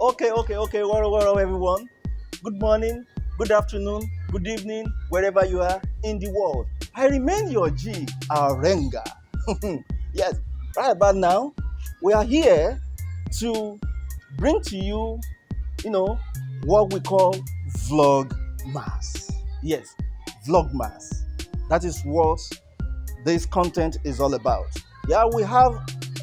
Okay, okay, okay. Well, well, everyone. Good morning, good afternoon, good evening, wherever you are in the world. I remain your G, Aarenga. yes, right about now, we are here to bring to you, you know, what we call vlogmas. Yes, vlogmas. That is what this content is all about. Yeah, we have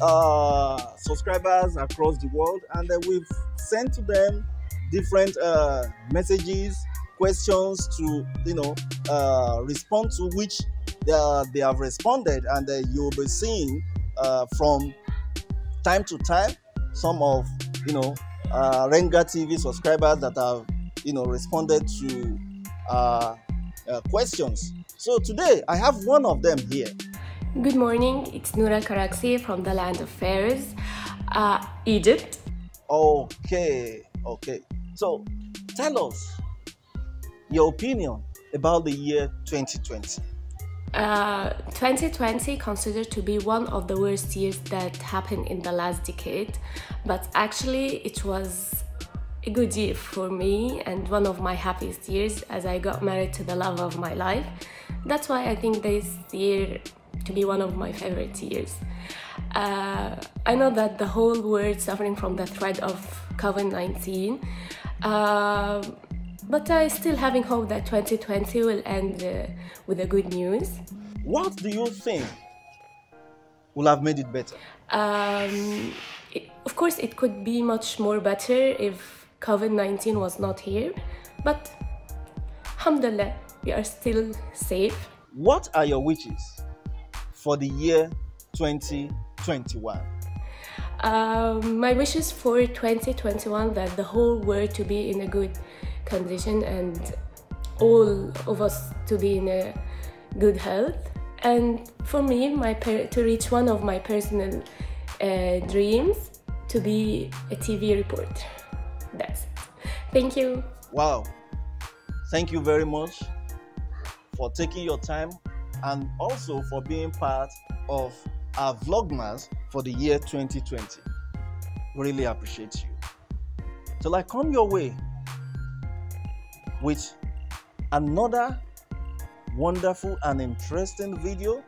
uh, subscribers across the world, and uh, we've sent to them different uh, messages, questions to you know uh, respond to which they, are, they have responded, and uh, you'll be seeing uh, from time to time some of you know uh, Renga TV subscribers that have you know responded to uh, uh, questions. So today I have one of them here. Good morning, it's Noura Karaksi from the land of pharaohs, uh, Egypt. Okay, okay. So tell us your opinion about the year 2020. Uh, 2020 considered to be one of the worst years that happened in the last decade, but actually it was a good year for me and one of my happiest years as I got married to the love of my life. That's why I think this year to be one of my favorite years. Uh, I know that the whole world suffering from the threat of COVID-19, uh, but I still having hope that 2020 will end uh, with the good news. What do you think will have made it better? Um, it, of course, it could be much more better if COVID-19 was not here, but alhamdulillah, we are still safe. What are your wishes for the year 2021? Um, my wishes for 2021 that the whole world to be in a good condition and all of us to be in a good health. And for me, my per- to reach one of my personal uh, dreams to be a TV reporter. That's it. Thank you. Wow. Thank you very much for taking your time and also for being part of our Vlogmas for the year 2020. Really appreciate you. Till I come your way with another wonderful and interesting video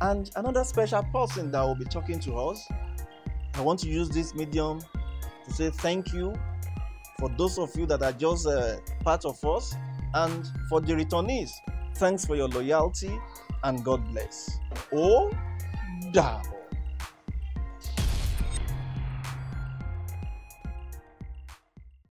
and another special person that will be talking to us. I want to use this medium to say thank you for those of you that are just uh, part of us and for the returnees. Thanks for your loyalty and God bless. Oh, damn.